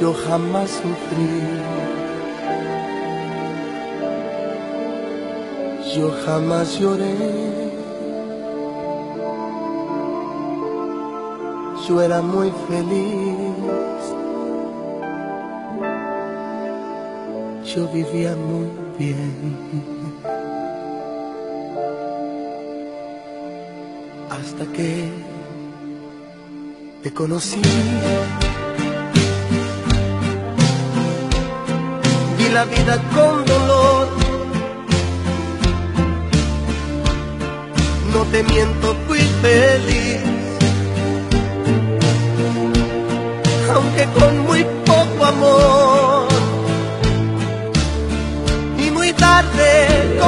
yo jamás sufrí. Yo jamás lloré. Yo era muy feliz. Yo vivía muy bien. Hasta que te conocí. la vida con dolor. No te miento, fui feliz. Aunque con muy poco amor. Y muy tarde.